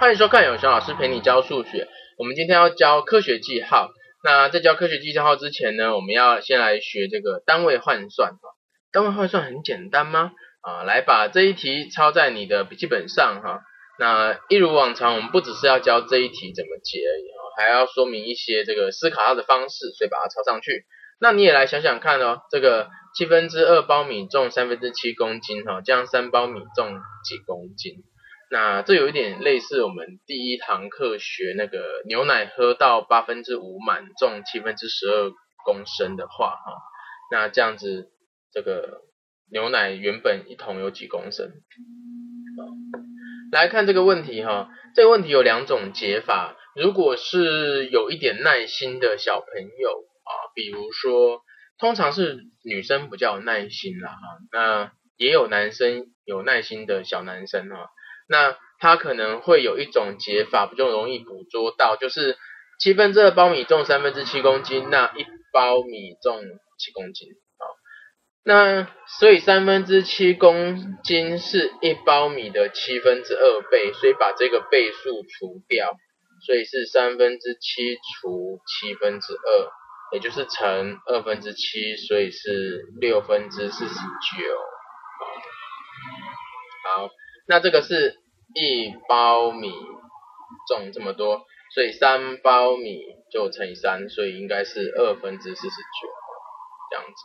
欢迎收看永雄老师陪你教数学。我们今天要教科学记号。那在教科学记号之前呢，我们要先来学这个单位换算。单位换算很简单吗？啊，来把这一题抄在你的笔记本上哈。那一如往常，我们不只是要教这一题怎么解而已，还要说明一些这个思考它的方式，所以把它抄上去。那你也来想想看哦，这个七分之二包米重三分之七公斤哈，这样三包米重几公斤？那这有一点类似我们第一堂课学那个牛奶喝到八分之五满重七分之十二公升的话哈，那这样子这个牛奶原本一桶有几公升？来看这个问题哈，这个问题有两种解法。如果是有一点耐心的小朋友啊，比如说通常是女生比较有耐心啦哈，那也有男生有耐心的小男生哈。那他可能会有一种解法比较容易捕捉到，就是七分之二包米重三分之七公斤，那一包米重七公斤，好，那所以三分之七公斤是一包米的七分之二倍，所以把这个倍数除掉，所以是三分之七除七分之二，也就是乘二分之七，所以是六分之四十九，好，好。那这个是一包米重这么多，所以三包米就乘以三，所以应该是二分之四十九这样子，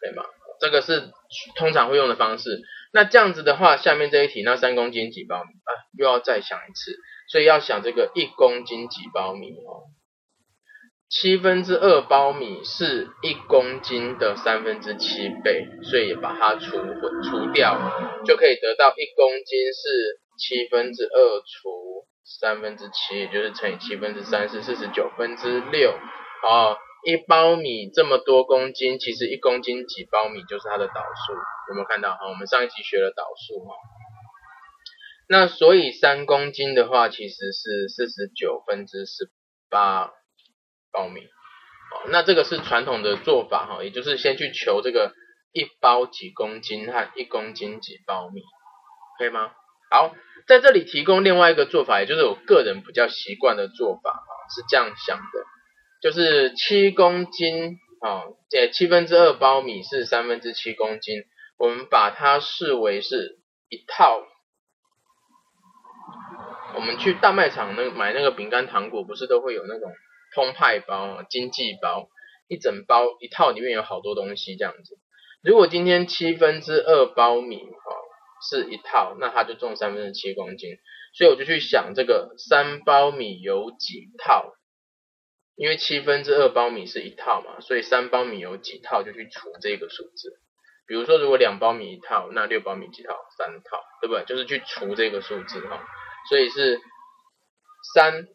对吗？这个是通常会用的方式。那这样子的话，下面这一题，那三公斤几包米啊？又要再想一次，所以要想这个一公斤几包米哦。七分之二包米是一公斤的三分之七倍，所以把它除除掉，就可以得到一公斤是七分之二除三分之七，也就是乘以七分之三是四十九分之六。哦，一包米这么多公斤，其实一公斤几包米就是它的导数，有没有看到？哈，我们上一期学了导数哈。那所以三公斤的话，其实是四十九分之十八。包米，哦，那这个是传统的做法哈，也就是先去求这个一包几公斤和一公斤几包米，可以吗？好，在这里提供另外一个做法，也就是我个人比较习惯的做法啊，是这样想的，就是七公斤啊，这七分之二包米是三分之七公斤，我们把它视为是一套，我们去大卖场那买那个饼干糖果，不是都会有那种。通派包、经济包，一整包一套里面有好多东西这样子。如果今天七分之二包米哈是一套，那它就重三分之七公斤。所以我就去想这个三包米有几套？因为七分之二包米是一套嘛，所以三包米有几套就去除这个数字。比如说如果两包米一套，那六包米几套？三套，对不对？就是去除这个数字哈。所以是三。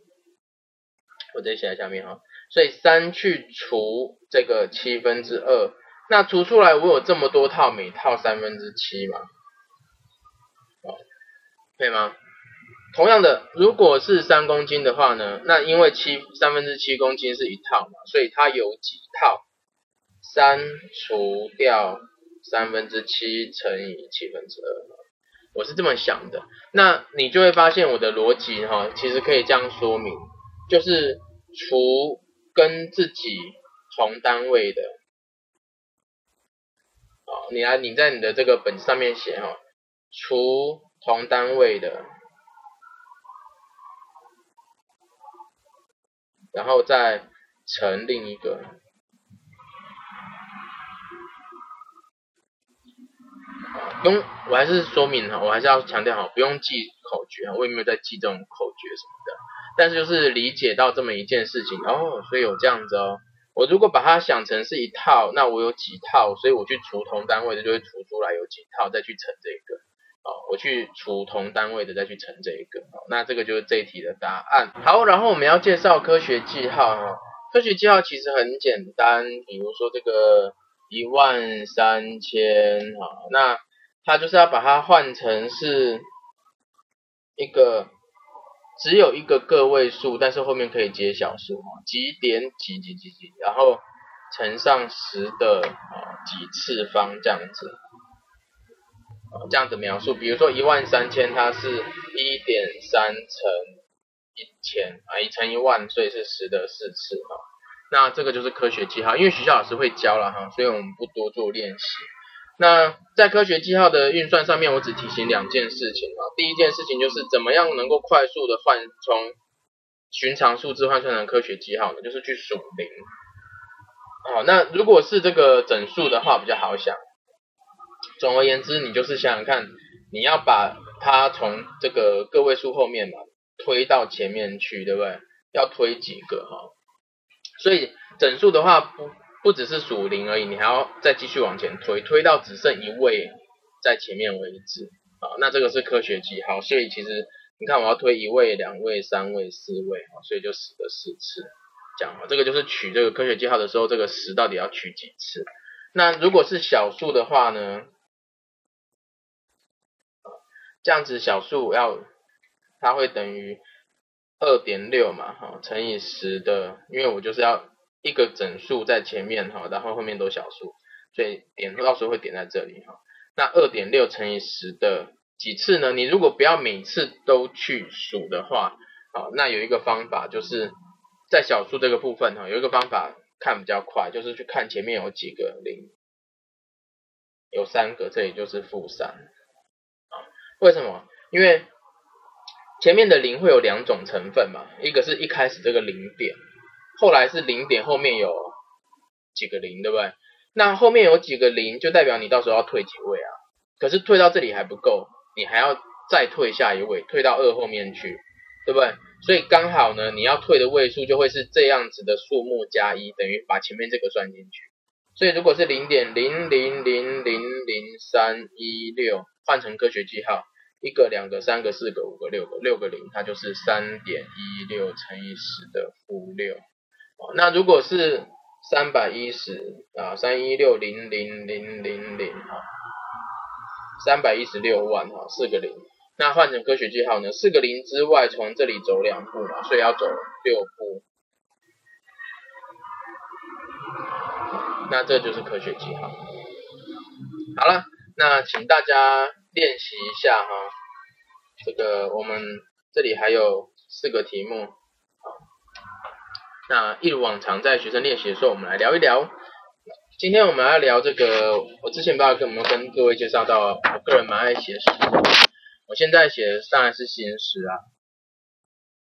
我直接写在下面哈，所以三去除这个七分之二，那除出来我有这么多套，每套三分之七嘛，哦，可以吗？同样的，如果是三公斤的话呢，那因为七三分之七公斤是一套嘛，所以它有几套？三除掉三分之七乘以七分之二，我是这么想的。那你就会发现我的逻辑哈，其实可以这样说明，就是。除跟自己同单位的，哦，你来，你在你的这个本子上面写哈，除同单位的，然后再乘另一个，不用，我还是说明哈，我还是要强调哈，不用记口诀哈，我也没有在记这种口诀什么的。但是就是理解到这么一件事情哦，所以有这样子哦。我如果把它想成是一套，那我有几套，所以我去除同单位的就会除出来有几套，再去乘这个。哦，我去除同单位的再去乘这一个。哦，那这个就是这一题的答案。好，然后我们要介绍科学记号哈。科学记号其实很简单，比如说这个一万三千哈，那它就是要把它换成是一个。只有一个个位数，但是后面可以接小数，几点几几几几，然后乘上十的啊几次方这样子。这样子描述，比如说一万三千，它是一点三乘一千啊，一乘一万，所以是十的四次哈。那这个就是科学记号，因为学校老师会教了哈，所以我们不多做练习。那在科学记号的运算上面，我只提醒两件事情啊。第一件事情就是怎么样能够快速的换从寻常数字换算成科学记号呢？就是去数零。好，那如果是这个整数的话，比较好想。总而言之，你就是想想看，你要把它从这个个位数后面嘛推到前面去，对不对？要推几个哈？所以整数的话，不不只是数零而已，你还要再继续往前推，推到只剩一位在前面为止啊。那这个是科学记号，所以其实你看，我要推一位、两位、三位、四位啊，所以就十了四次。讲啊，这个就是取这个科学记号的时候，这个十到底要取几次？那如果是小数的话呢？这样子小数要它会等于二点六嘛，哈，乘以十的，因为我就是要一个整数在前面哈，然后后面都小数，所以点到时候会点在这里哈。那二点六乘以十的几次呢？你如果不要每次都去数的话，好，那有一个方法就是在小数这个部分哈，有一个方法看比较快，就是去看前面有几个零，有三个，这里就是负三。为什么？因为前面的零会有两种成分嘛，一个是一开始这个零点，后来是零点后面有几个零，对不对？那后面有几个零，就代表你到时候要退几位啊？可是退到这里还不够，你还要再退下一位，退到二后面去，对不对？所以刚好呢，你要退的位数就会是这样子的数目加一，等于把前面这个算进去。所以如果是零点零零零零零三一六。换成科学记号，一个、两个、三个、四个、五个、六个，六个零，它就是三点一六乘以十的负六。那如果是三百一十啊，三一六零零零零零哈，三百一十六万哈，四个零。那换成科学记号呢？四个零之外，从这里走两步嘛，所以要走六步。那这就是科学记号。好了。那请大家练习一下哈，这个我们这里还有四个题目，那一如往常在学生练习的时候，我们来聊一聊。今天我们要聊这个，我之前不知道跟我们跟各位介绍到，我个人蛮爱写诗，我现在写的当然是新诗啊，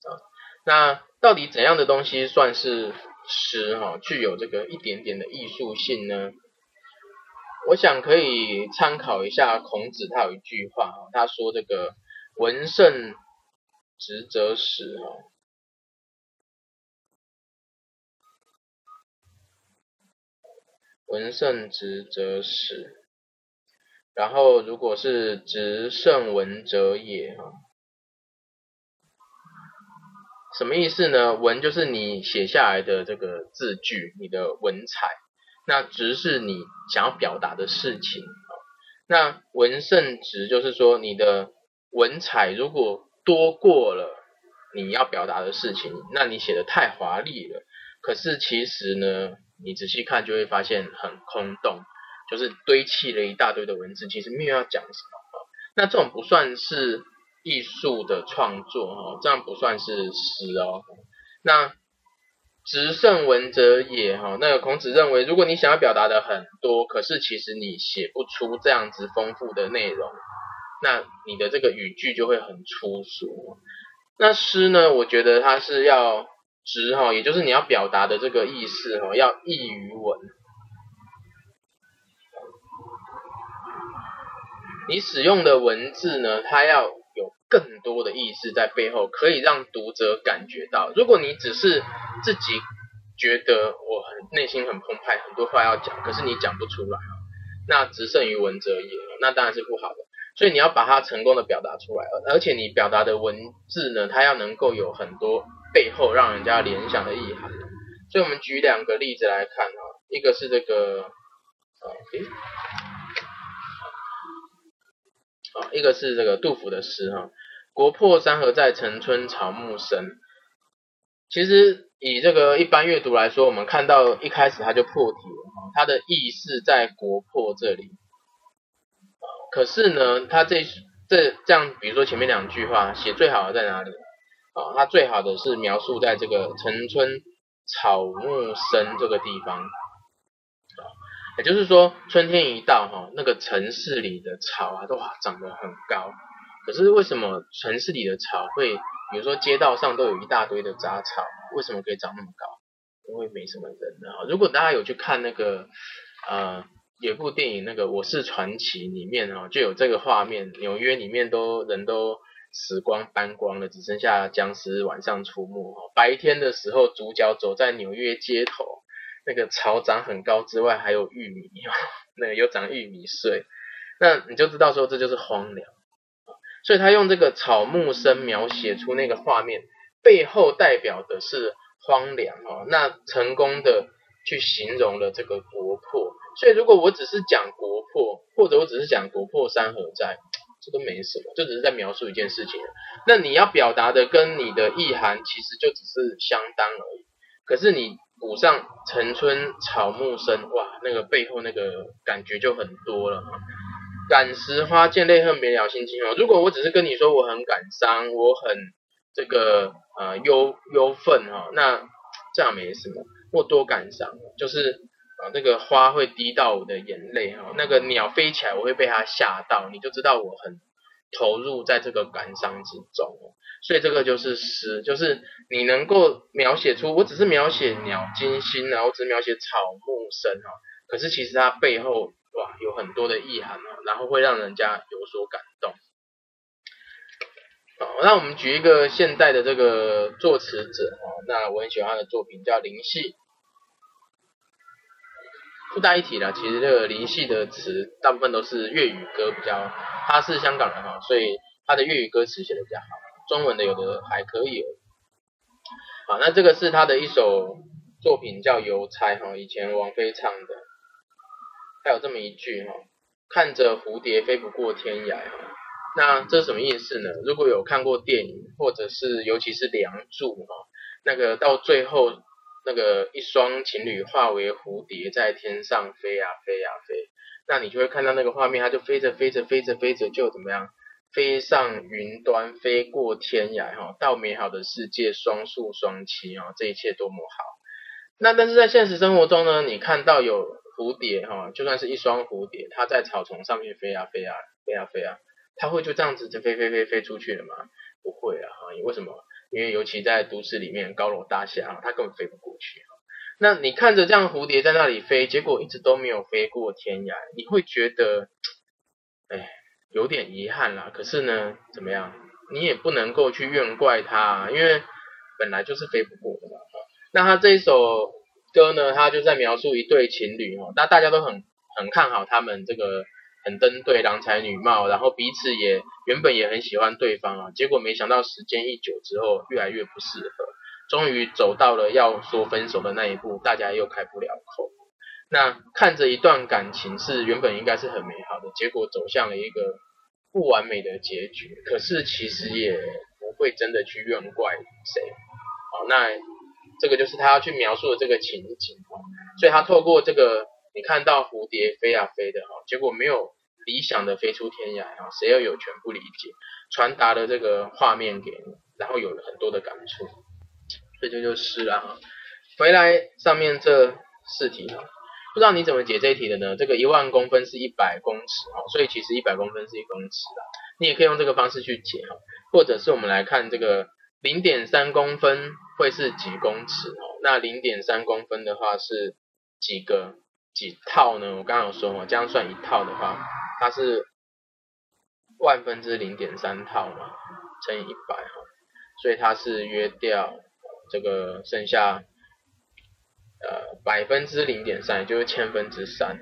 啊，那到底怎样的东西算是诗哈，具有这个一点点的艺术性呢？我想可以参考一下孔子，他有一句话他说这个“文圣直则史”哈，“文圣直则史”，然后如果是“直圣文者也”哈，什么意思呢？文就是你写下来的这个字句，你的文采。那直是你想要表达的事情那文圣直就是说你的文采如果多过了你要表达的事情，那你写的太华丽了。可是其实呢，你仔细看就会发现很空洞，就是堆砌了一大堆的文字，其实没有要讲什么。那这种不算是艺术的创作哈，这样不算是诗哦。那直胜文者也哈，那个孔子认为，如果你想要表达的很多，可是其实你写不出这样子丰富的内容，那你的这个语句就会很粗俗。那诗呢，我觉得它是要直哈，也就是你要表达的这个意思哈，要易于文。你使用的文字呢，它要有更多的意思在背后，可以让读者感觉到。如果你只是自己觉得我很内心很澎湃，很多话要讲，可是你讲不出来那直胜于文者也，那当然是不好的。所以你要把它成功的表达出来，而且你表达的文字呢，它要能够有很多背后让人家联想的意涵。所以我们举两个例子来看哈，一个是这个，啊，诶，好，一个是这个杜甫的诗哈，国破山河在，城春草木深。其实以这个一般阅读来说，我们看到一开始它就破题了，它的意是在国破这里，可是呢，它这这这样，比如说前面两句话写最好的在哪里？啊，它最好的是描述在这个城春草木深这个地方，啊，也就是说春天一到哈，那个城市里的草啊都长得很高，可是为什么城市里的草会，比如说街道上都有一大堆的杂草，为什么可以长那么高？因为没什么人啊。如果大家有去看那个呃有部电影那个我是传奇里面哈，就有这个画面，纽约里面都人都。时光搬光了，只剩下僵尸晚上出没。哦白天的时候，主角走在纽约街头，那个草长很高之外，还有玉米，那个有长玉米穗，那你就知道说这就是荒凉。所以他用这个草木生描写出那个画面，背后代表的是荒凉哦。那成功的去形容了这个国破。所以如果我只是讲国破，或者我只是讲国破山河在。这都没什么，就只是在描述一件事情。那你要表达的跟你的意涵其实就只是相当而已。可是你补上“城春草木深”，哇，那个背后那个感觉就很多了。感时花溅泪恨别了心情哦。如果我只是跟你说我很感伤，我很这个呃忧忧愤哈，那这样没什么。或多感伤，就是。啊，那个花会滴到我的眼泪哈，那个鸟飞起来我会被它吓到，你就知道我很投入在这个感伤之中。所以这个就是诗，就是你能够描写出，我只是描写鸟惊心啊，我只描写草木深哈，可是其实它背后哇有很多的意涵啊，然后会让人家有所感动。好，那我们举一个现代的这个作词者哈，那我很喜欢他的作品叫林夕。附带一提啦，其实这个林夕的词大部分都是粤语歌比较，他是香港人哈，所以他的粤语歌词写的比较好，中文的有的还可以哦。好，那这个是他的一首作品叫《邮差》哈，以前王菲唱的。还有这么一句哈，看着蝴蝶飞不过天涯哈，那这什么意思呢？如果有看过电影，或者是尤其是《梁祝》哈，那个到最后。那个一双情侣化为蝴蝶在天上飞呀飞呀飞，那你就会看到那个画面，它就飞着飞着飞着飞着就怎么样，飞上云端，飞过天涯哈，到美好的世界双宿双栖哦，这一切多么好。那但是在现实生活中呢，你看到有蝴蝶哈，就算是一双蝴蝶，它在草丛上面飞呀飞呀飞呀飞啊，它会就这样子就飞飞飞飞出去了吗？不会啊哈，为什么？因为尤其在都市里面，高楼大厦，它根本飞不过去。那你看着这样蝴蝶在那里飞，结果一直都没有飞过天涯，你会觉得，哎，有点遗憾啦。可是呢，怎么样？你也不能够去怨怪它，因为本来就是飞不过的嘛。那他这一首歌呢，他就在描述一对情侣哦，那大家都很很看好他们这个。很登对，郎才女貌，然后彼此也原本也很喜欢对方啊，结果没想到时间一久之后，越来越不适合，终于走到了要说分手的那一步，大家又开不了口。那看着一段感情是原本应该是很美好的，结果走向了一个不完美的结局，可是其实也不会真的去怨怪谁。好，那这个就是他要去描述的这个情景，所以他透过这个。你看到蝴蝶飞啊飞的哈，结果没有理想的飞出天涯哈，谁又有权不理解？传达了这个画面给你，然后有了很多的感触，这就就是了哈。回来上面这四题哈，不知道你怎么解这一题的呢？这个一万公分是一百公尺哈，所以其实一百公分是一公尺啦。你也可以用这个方式去解哈，或者是我们来看这个零点三公分会是几公尺哦？那零点三公分的话是几个？几套呢？我刚刚有说嘛，这样算一套的话，它是万分之零点三套嘛，乘以一百哈，所以它是约掉这个剩下呃百分之零点三，也就是千分之三。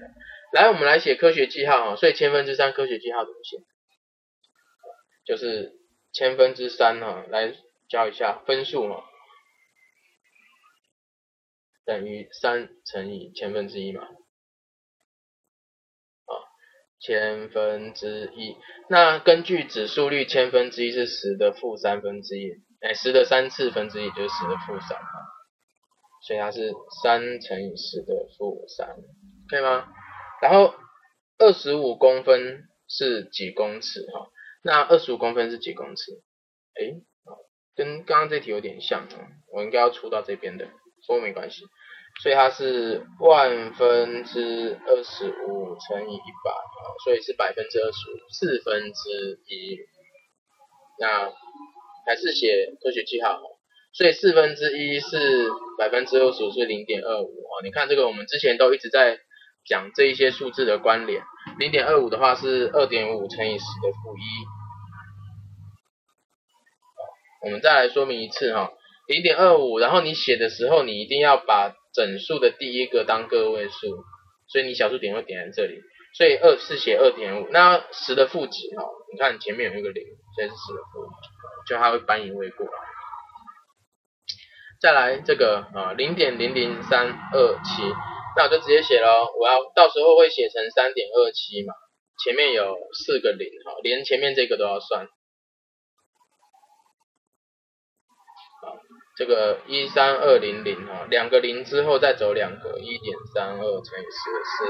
来，我们来写科学记号哈，所以千分之三科学记号怎么写？就是千分之三哈，来教一下分数哈，等于三乘以千分之一嘛。千分之一，那根据指数率，千分之一是十的负三分之一，哎，十的三次分之一就是十的负三，所以它是三乘以十的负三，可以吗？然后二十五公分是几公尺哈？那二十五公分是几公尺？哎，跟刚刚这题有点像啊，我应该要出到这边的，不过没关系。所以它是万分之二十五乘以一百啊，所以是百分之二十五，四分之一。那还是写科学记号，所以四分之一是百分之二十五，是零点二五啊。你看这个，我们之前都一直在讲这一些数字的关联。零点二五的话是二点五乘以十的负一。我们再来说明一次哈，零点二五，然后你写的时候，你一定要把整数的第一个当个位数，所以你小数点会点在这里，所以二是写二点五，那十的负几哈，你看前面有一个零，所以是十的负，就它会搬移位过来。再来这个啊，零点零零三二七，那我就直接写喽，我要到时候会写成三点二七嘛，前面有四个零哈，连前面这个都要算。这个一三二零零哈，两个零之后再走两个，一点三二乘以十的四，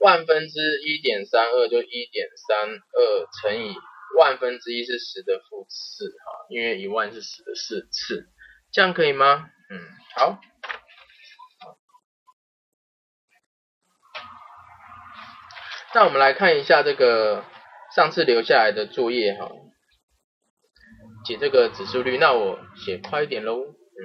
万分之一点三二就一点三二乘以万分之一是十的负四哈，因为一万是十的四次，这样可以吗？嗯，好。那我们来看一下这个上次留下来的作业哈。写这个指数率，那我写快一点喽。嗯，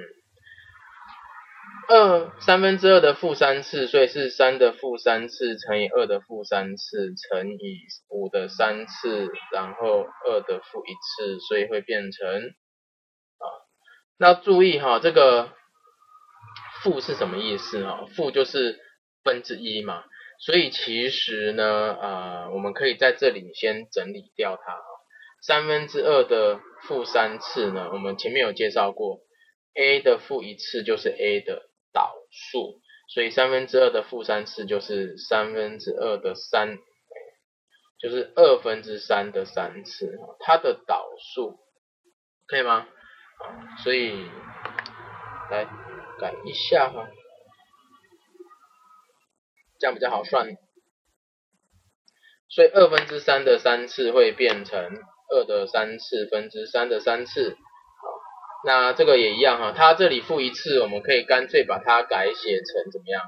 二三分之二的负三次，所以是三的负三次乘以二的负三次乘以五的三次，然后二的负一次，所以会变成啊。那注意哈，这个负是什么意思哈？负就是分之一嘛，所以其实呢，呃，我们可以在这里先整理掉它。三分之二的负三次呢？我们前面有介绍过，a 的负一次就是 a 的导数，所以三分之二的负三次就是三分之二的三，就是二分之三的三次，它的导数可以吗？所以来改一下哈，这样比较好算。所以二分之三的三次会变成。二的三次分之三的三次，那这个也一样哈，它这里负一次，我们可以干脆把它改写成怎么样？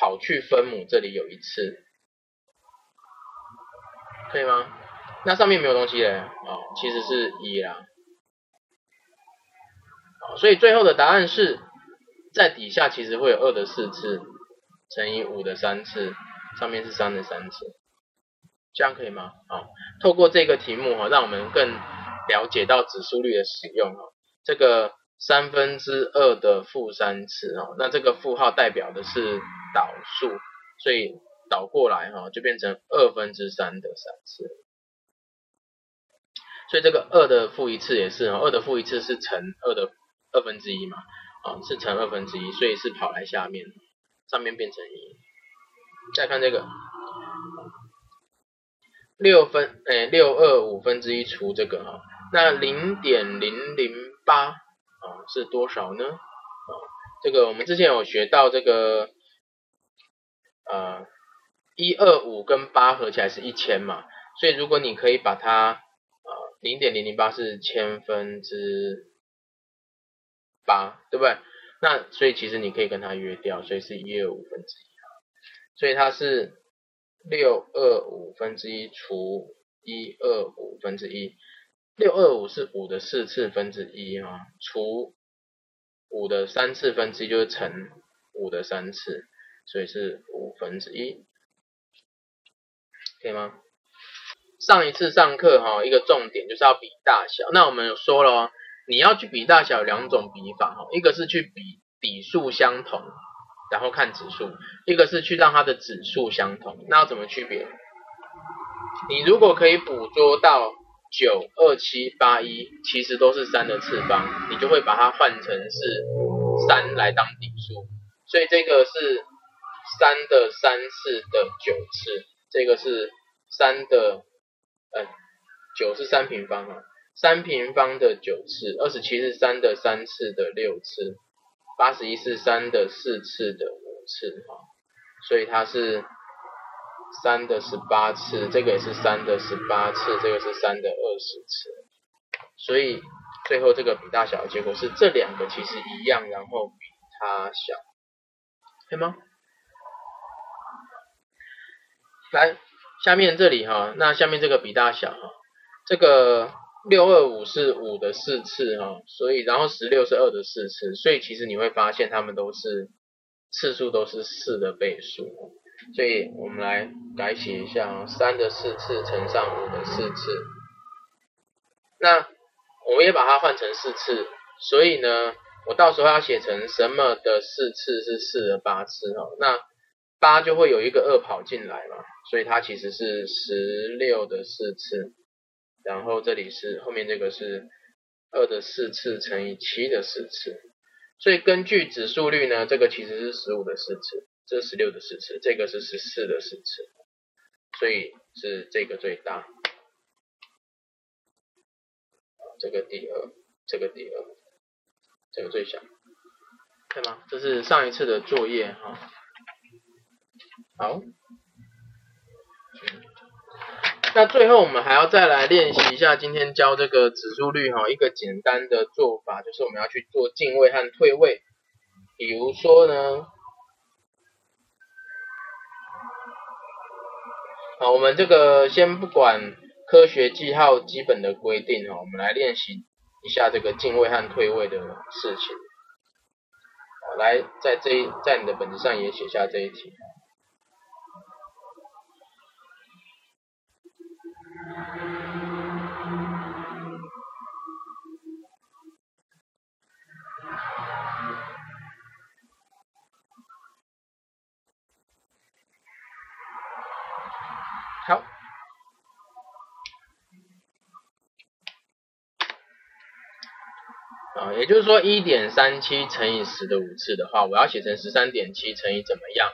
跑去分母这里有一次，可以吗？那上面没有东西嘞，哦，其实是一啦，所以最后的答案是在底下其实会有二的四次乘以五的三次，上面是三的三次。这样可以吗？好，透过这个题目哈，让我们更了解到指数率的使用哈。这个三分之二的负三次哈，那这个负号代表的是导数，所以导过来哈就变成二分之三的三次。所以这个二的负一次也是哈，二的负一次是乘二的二分之一嘛，啊是乘二分之一，所以是跑来下面，上面变成一。再看这个。六分诶，六二五分之一除这个哈，那零点零零八啊是多少呢？啊，这个我们之前有学到这个呃一二五跟八合起来是一千嘛，所以如果你可以把它呃零点零零八是千分之八，对不对？那所以其实你可以跟它约掉，所以是一二五分之一所以它是。六二五分之一除一二五分之一，六二五是五的四次分之一啊，除五的三次分之一就是乘五的三次，所以是五分之一，可以吗？上一次上课哈，一个重点就是要比大小。那我们有说了，你要去比大小有两种比法哈，一个是去比底数相同。然后看指数，一个是去让它的指数相同，那要怎么区别？你如果可以捕捉到九二七八一，其实都是三的次方，你就会把它换成是三来当底数，所以这个是三的三次的九次，这个是三的，呃，九是三平方啊，三平方的九次，二十七是三的三次的六次。八十一是三的四次的五次哈，所以它是三的十八次，这个也是三的十八次，这个是三的二十次，所以最后这个比大小的结果是这两个其实一样，然后比它小，可以吗？来，下面这里哈，那下面这个比大小哈，这个六二五是五的四次哈，所以然后十六是二的四次，所以其实你会发现它们都是次数都是四的倍数，所以我们来改写一下啊，三的四次乘上五的四次，那我们也把它换成四次，所以呢，我到时候要写成什么的四次是四的八次哈，那八就会有一个二跑进来嘛。所以它其实是十六的四次，然后这里是后面这个是二的四次乘以七的四次，所以根据指数率呢，这个其实是十五的四次，这十六的四次，这个是十四的四次，所以是这个最大，这个第二，这个第二，这个最小，对吗？这是上一次的作业哈，好。那最后我们还要再来练习一下今天教这个指数率哈，一个简单的做法就是我们要去做进位和退位。比如说呢，好，我们这个先不管科学记号基本的规定哈，我们来练习一下这个进位和退位的事情。来在这一在你的本子上也写下这一题。也就是说一点三七乘以十的五次的话，我要写成十三点七乘以怎么样？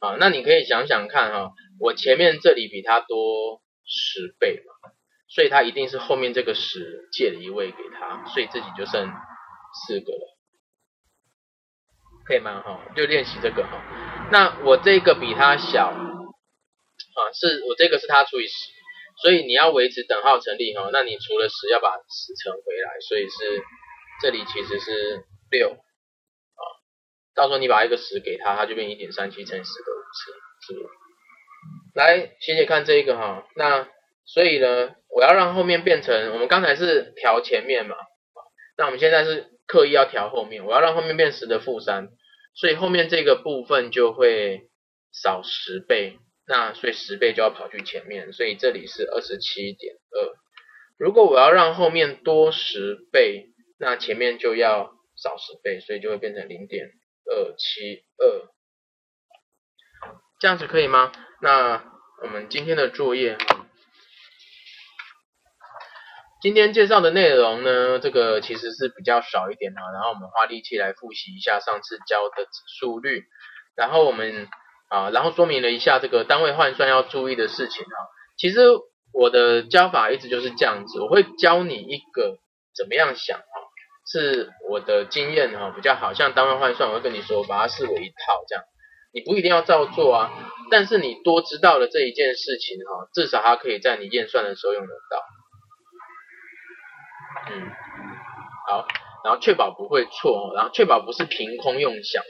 啊，那你可以想想看哈，我前面这里比它多。十倍嘛，所以它一定是后面这个十借了一位给他，所以自己就剩四个了，可以吗？哈，就练习这个哈。那我这个比它小啊，是我这个是它除以十，所以你要维持等号成立哈，那你除了十要把十乘回来，所以是这里其实是六啊，到时候你把一个十给他，它就变一点三七乘十的五次，是不是？来写写看这一个哈，那所以呢，我要让后面变成我们刚才是调前面嘛，那我们现在是刻意要调后面，我要让后面变十的负三，所以后面这个部分就会少十倍，那所以十倍就要跑去前面，所以这里是二十七点二。如果我要让后面多十倍，那前面就要少十倍，所以就会变成零点二七二，这样子可以吗？那我们今天的作业，今天介绍的内容呢，这个其实是比较少一点哈。然后我们花力气来复习一下上次教的指数率，然后我们啊，然后说明了一下这个单位换算要注意的事情啊。其实我的教法一直就是这样子，我会教你一个怎么样想啊，是我的经验哈比较好，像单位换算，我会跟你说，把它视为一套这样。你不一定要照做啊，但是你多知道了这一件事情哈，至少它可以在你验算的时候用得到。嗯，好，然后确保不会错，然后确保不是凭空用想的。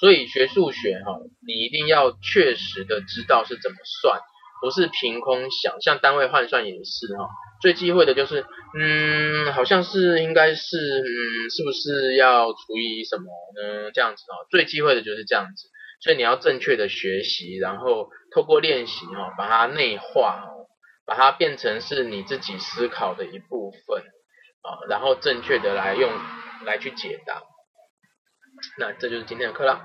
所以学数学哈，你一定要确实的知道是怎么算，不是凭空想。像单位换算也是哈，最忌讳的就是，嗯，好像是应该是，嗯，是不是要除以什么呢？这样子哦，最忌讳的就是这样子。所以你要正确的学习，然后透过练习哦，把它内化哦，把它变成是你自己思考的一部分啊，然后正确的来用来去解答。那这就是今天的课了。